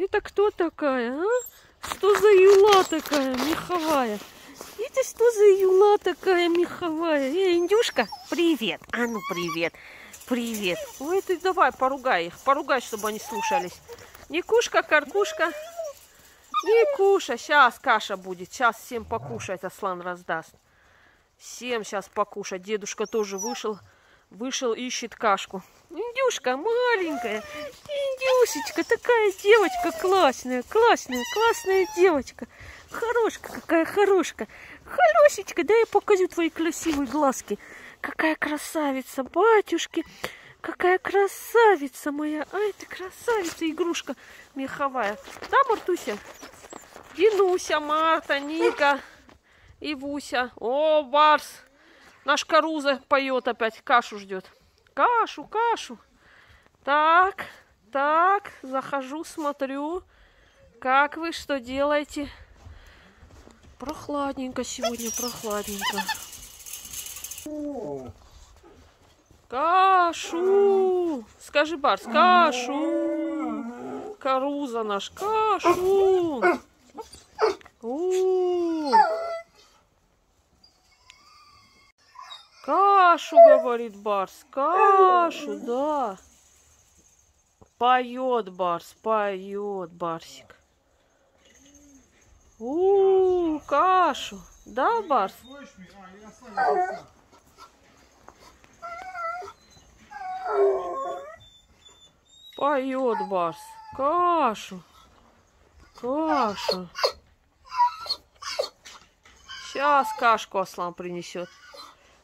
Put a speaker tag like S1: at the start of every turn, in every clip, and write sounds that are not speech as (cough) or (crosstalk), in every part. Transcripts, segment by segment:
S1: Это кто такая, а? Что за юла такая меховая? Это что за юла такая меховая? Эй, индюшка, привет. А ну, привет. Привет. Ой, ты давай, поругай их. Поругай, чтобы они слушались. Никушка, каркушка. Никуша, сейчас каша будет. Сейчас всем покушать Аслан раздаст. Всем сейчас покушать. Дедушка тоже вышел. Вышел, ищет кашку. Индюшка маленькая. Индюшечка, такая девочка классная, классная, классная девочка. Хорошка какая, хорошка. Хорошечка, дай я покажу твои красивые глазки. Какая красавица, батюшки. Какая красавица моя. Ай, ты красавица, игрушка меховая. Да, Мартуся? Динуся, Марта, Ника и Вуся. О, Барс. Наш Каруза поет опять, кашу ждет. Кашу, кашу. Так, так, захожу, смотрю. Как вы, что делаете? Прохладненько сегодня, прохладненько. Кашу! Скажи, Барс, кашу! Каруза наш, кашу! У. Кашу, говорит Барс, кашу, да. Поет Барс, поет Барсик. У, -у, -у кашу. Да, Барс? Поет Барс. Кашу. Кашу. Сейчас кашку Аслан принесет.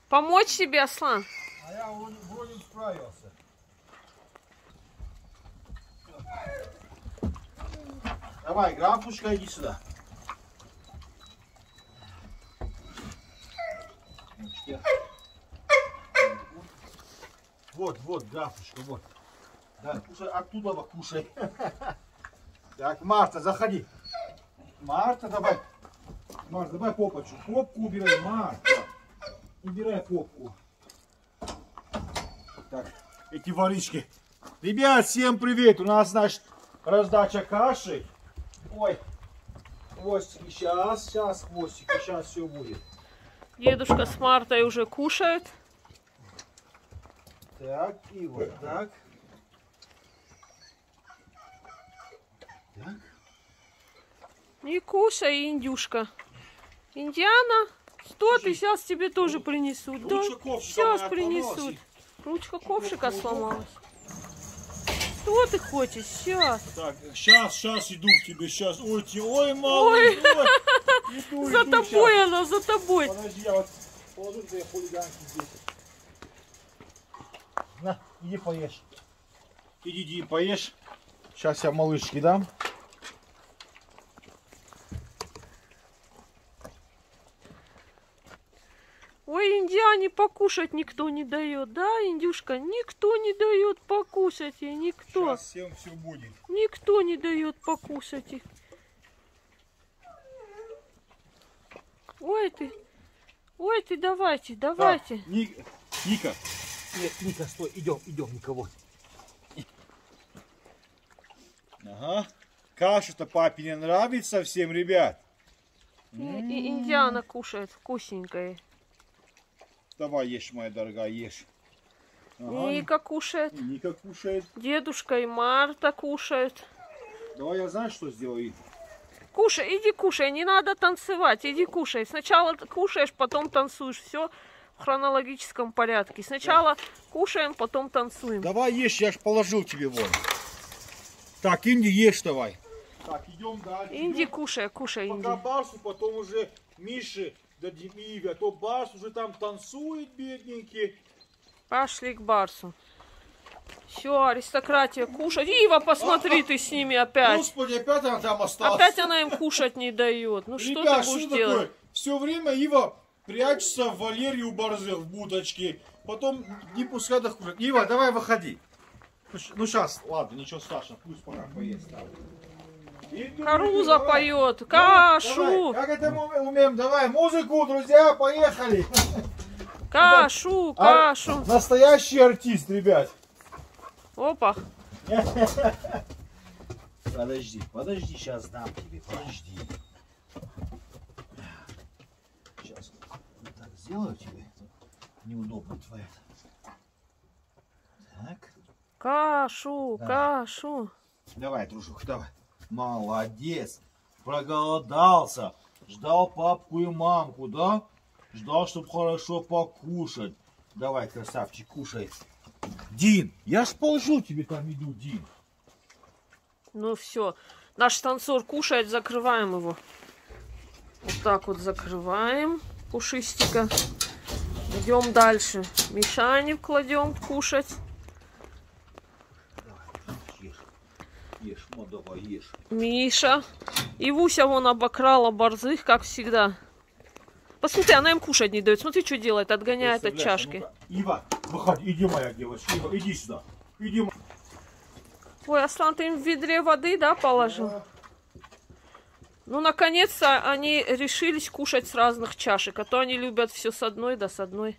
S1: Помочь себе, Аслан?
S2: А я вроде справился. Давай, графушка, иди сюда. Вот, вот, графушка, вот. Да, кушай, оттуда кушай. (laughs) Так, Марта, заходи. Марта, давай. Марта, давай попочку. Попку убирай, Марта. Убирай попку. Так, эти воришки. Ребят, всем привет. У нас, значит, раздача каши. Ой, хвостики. Сейчас, сейчас хвостики. Сейчас все будет.
S1: Дедушка с Мартой уже кушает.
S2: Так, и вот так. Так.
S1: Не кушай, индюшка. Индиана, что ты? Сейчас тебе тоже принесут. Да? Сейчас принесут. Ручка ковшика сломалась. Что ты хочешь? Сейчас.
S2: Так, сейчас, сейчас иду к тебе, сейчас. Ой, ти- ой, мама,
S1: Ой.
S2: ой. Иду, (laughs)
S1: За
S2: иду,
S1: тобой
S2: щас.
S1: она, за тобой.
S2: Подожди, я вот положу твои хулиганки здесь. На, иди поешь. Иди, иди, поешь. Сейчас я малышке дам.
S1: Ой, индиане покушать никто не дает, да, индюшка? Никто не дает покушать ей, никто.
S2: Сейчас всем все будет.
S1: Никто не дает покушать их. Ой ты, ой ты, давайте, давайте.
S2: Так, Ни- Ника. Нет, Ника, стой, идем, идем, никого. Ага. Каша-то папе не нравится всем, ребят.
S1: И, и индиана кушает вкусненькое.
S2: Давай ешь, моя дорогая, ешь. Ага.
S1: Ника кушает,
S2: Ника кушает.
S1: дедушка и Марта кушают.
S2: Давай я знаю, что сделаю.
S1: Кушай, иди кушай, не надо танцевать, иди кушай. Сначала кушаешь, потом танцуешь. Все в хронологическом порядке. Сначала кушаем, потом танцуем.
S2: Давай ешь, я ж положил тебе вон. Так, Инди, ешь давай. Так, идем дальше.
S1: Инди, кушай, кушай, Инди.
S2: Пока Барсу, потом уже Мише дадим Иве. А то Барс уже там танцует, бедненький.
S1: Пошли к Барсу. Все, аристократия кушать. Ива, посмотри ты с ними опять.
S2: Господи, опять она там осталась.
S1: Опять она им кушать не дает. Ну что
S2: Ребят,
S1: ты будешь
S2: что
S1: делать?
S2: такое? Все время Ива прячется в Валерию у Борзы в будочке. Потом не пускай докушать. Ива, давай выходи. Ну сейчас, ладно, ничего страшного, пусть пока поест. да.
S1: Каруза поет,
S2: Ну,
S1: кашу,
S2: давай, Как это мы умеем? Давай, музыку, друзья, поехали. (laughs)
S1: кашу,
S2: А-
S1: кашу.
S2: Настоящий артист, ребят.
S1: Опа. (laughs)
S2: Подожди, подожди, сейчас дам тебе, подожди. Сейчас вот так сделаю тебе. Неудобно твоя. Так.
S1: Кашу,
S2: Да.
S1: кашу.
S2: Давай, дружок, давай. Молодец. Проголодался. Ждал папку и мамку, да? Ждал, чтобы хорошо покушать. Давай, красавчик, кушай. Дин, я ж положил тебе там еду, Дин.
S1: Ну все. Наш танцор кушает, закрываем его. Вот так вот закрываем пушистика. Идем дальше. Мишане кладем кушать.
S2: Давай, ешь. Давай, ешь.
S1: Миша. И Вуся вон обокрала борзых, как всегда. Посмотри, она им кушать не дает. Смотри, что делает, отгоняет от чашки.
S2: ну-ка. Ива, выходи, иди, моя девочка. Ива, иди сюда. Иди,
S1: Ой, Аслан, ты им в ведре воды, да, положил? Ну, наконец-то они решились кушать с разных чашек, а то они любят все с одной да с одной.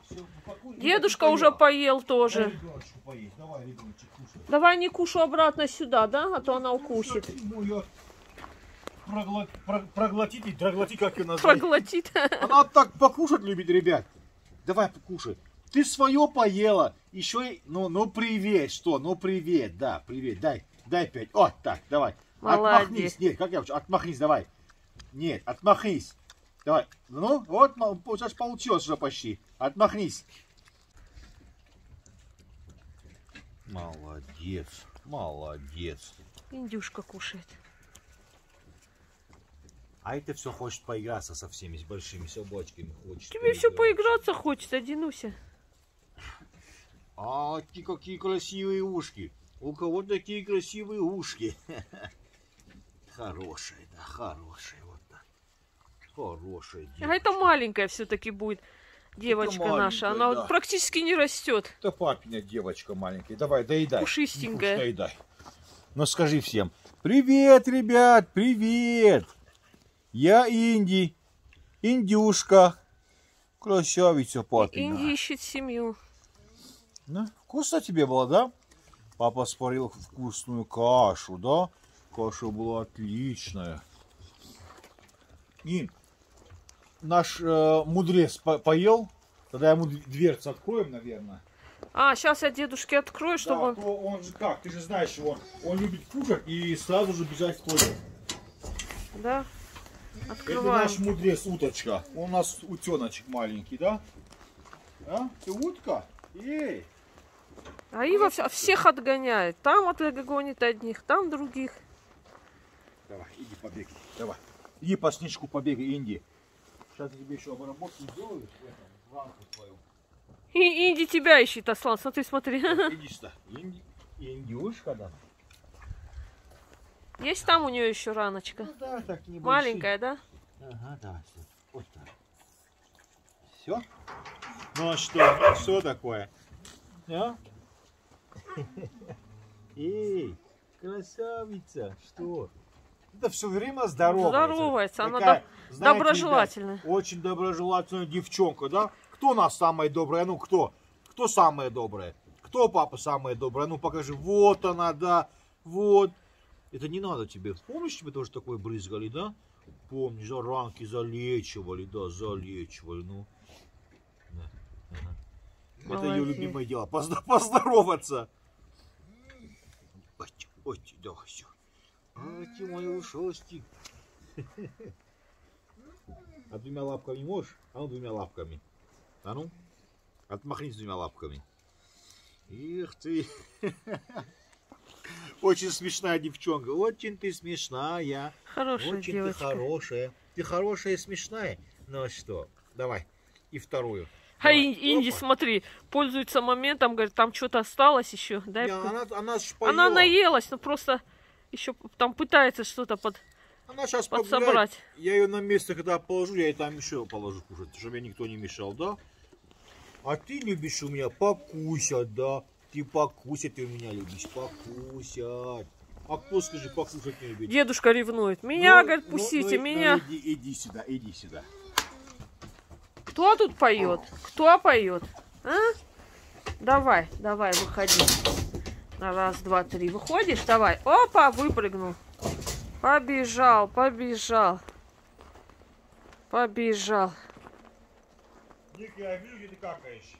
S2: Ива,
S1: Дедушка уже поел тоже.
S2: Давай, ребеночек, кушай.
S1: Давай не кушу обратно сюда, да? А то она укусит.
S2: Ему её прогла- про- Проглотить, и проглотить, как ее назвать?
S1: Проглотит.
S2: Она так покушать любит, ребят. Давай покушай. Ты свое поела. Еще и... Ну, ну привет, что? Ну привет, да, привет. Дай, дай пять. О, так, давай.
S1: Молодец.
S2: Отмахнись. Нет, как я учу? Отмахнись, давай. Нет, отмахнись. Давай. Ну, вот, сейчас получилось уже почти. Отмахнись. Молодец, молодец.
S1: Индюшка кушает.
S2: А это все хочет поиграться со всеми, с большими собачками. Хочет
S1: Тебе все
S2: поиграть.
S1: поиграться хочется, Динуся.
S2: А, ты какие красивые ушки. У кого такие красивые ушки? (laughs) Хорошие, да, хорошие. Вот так. Хорошая
S1: А
S2: девочка.
S1: это маленькая все-таки будет девочка наша. Она
S2: да.
S1: вот практически не растет.
S2: Это папина девочка маленькая. Давай, доедай.
S1: Пушистенькая.
S2: Куш, доедай. Ну скажи всем. Привет, ребят, привет. Я Инди. Индюшка. Красавица папина.
S1: Инди ищет семью.
S2: Ну, вкусно тебе было, да? Папа сварил вкусную кашу, да? Каша была отличная. И наш э, мудрец по- поел. Тогда ему дв- дверцу откроем, наверное.
S1: А, сейчас я дедушке открою, чтобы
S2: да,
S1: он...
S2: он же как, ты же знаешь его. Он любит кушать и сразу же бежать в туалет.
S1: Да?
S2: Это
S1: Открываем.
S2: наш мудрец уточка. Он у нас утеночек маленький, да? А? Ты утка? Эй!
S1: А Ива всех отгоняет. Там отгонит одних, там других.
S2: Давай, иди побегай. Давай. Иди по снежку побегай, Инди. Сейчас я тебе еще обработку сделаю рамку твою.
S1: И Инди тебя ищет, Аслан. Смотри, смотри. (laughs)
S2: Иди сюда. Инди. Индюшка, да?
S1: Есть там у нее еще раночка?
S2: Ну да, так не
S1: Маленькая, да?
S2: Ага, давай. всё. Вот так. Все? Ну а что? Что такое? А? (laughs) Эй, красавица, что? Это все время здоровается.
S1: Здоровается, она
S2: Такая,
S1: доб-
S2: знаете,
S1: доброжелательная.
S2: ребят, очень доброжелательная девчонка, да? Кто у нас самая добрая? Ну, кто? Кто самая добрая? Кто папа самая добрая? Ну, покажи. Вот она, да. Вот. Это не надо тебе. Помнишь, тебе тоже такое брызгали, да? Помнишь, да, ранки залечивали, да, залечивали, ну. Да, ага. Это ее любимое дело. Поздо- (laughs) поздороваться. Ой, ой, да, все. Ой, ты мой ушастик. А двумя лапками можешь? А ну двумя лапками. А ну, отмахнись двумя лапками. Их ты. Очень смешная девчонка. Очень ты смешная.
S1: Хорошая
S2: Очень
S1: девочка.
S2: ты хорошая. Ты хорошая и смешная. Ну а что? Давай. И вторую.
S1: А Инди,
S2: Опа.
S1: смотри, пользуется моментом, говорит, там что-то осталось еще. Дай
S2: Не, она, она,
S1: Она наелась, но просто еще там пытается что-то под...
S2: Она сейчас
S1: подсобрать.
S2: Я ее на место, когда положу, я ей там еще положу кушать, чтобы мне никто не мешал, да? А ты любишь у меня покусать, да? Ты покусать у меня любишь, покусать. А кто, скажи, покушать не любит?
S1: Дедушка ревнует. Меня,
S2: Ну,
S1: говорит,
S2: ну,
S1: пустите,
S2: ну,
S1: меня.
S2: ну, иди, иди сюда, иди сюда.
S1: Кто тут поет? Кто поет? А? Давай, давай, выходи. Раз, два, три. Выходишь? Давай. Опа, выпрыгнул. Побежал, побежал. Побежал.
S2: Ник, я вижу, где ты какаешь.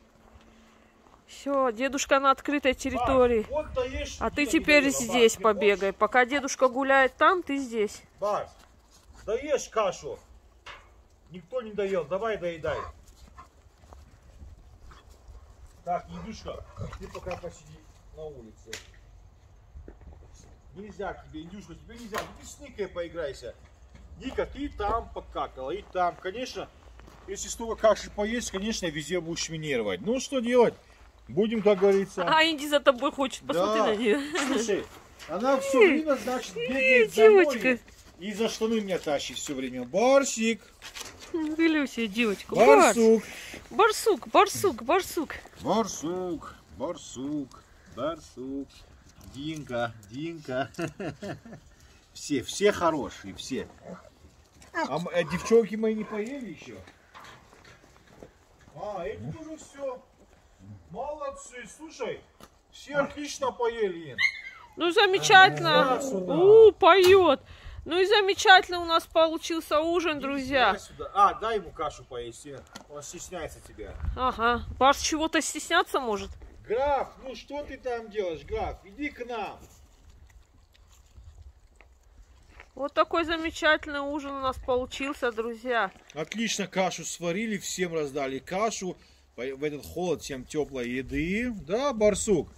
S1: Все, дедушка на открытой территории.
S2: Барс, вот даешь,
S1: А ты теперь.
S2: Барс,
S1: здесь
S2: ты
S1: побегай. Пока дедушка гуляет там, ты здесь.
S2: Барс, даешь кашу. Никто не доел, давай доедай. Так, Индюшка, ты пока посиди на улице. Нельзя тебе, Индюшка, тебе нельзя. Ну Ты с Никой поиграйся. Ника, ты там покакала, и там. Конечно, если столько каши поесть, конечно, везде будешь минировать. Ну, что делать? Будем, как говорится.
S1: А Инди за тобой хочет. Посмотри
S2: Да.
S1: на нее.
S2: Слушай, она все время, значит, бегает за мной
S1: девочка.
S2: И за штаны меня тащит все время. Барсик,
S1: Люся, девочка. Барс.
S2: барсук.
S1: Барсук, барсук, барсук.
S2: Барсук, барсук, барсук. Динка, Динка. (laughs) Все, все хорошие, все. А м- э, девчонки мои не поели еще? А, эти тоже все. Молодцы, слушай. Все отлично поели.
S1: Ну, замечательно. У, поет. Ну и замечательно у нас получился ужин, друзья.
S2: Дай сюда. А, дай ему кашу поесть. Он стесняется тебя.
S1: Ага. Барс чего-то стесняться может.
S2: Граф, ну что ты там делаешь, граф? Иди к нам.
S1: Вот такой замечательный ужин у нас получился, друзья.
S2: Отлично кашу сварили, всем раздали кашу. В этот холод всем теплой еды. Да, барсук?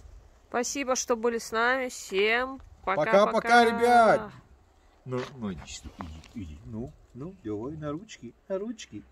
S1: Спасибо, что были с нами. Всем пока-пока.
S2: Пока-пока, ребят. Ну, ну иди, иди, иди. Ну, ну, давай на ручки, на ручки.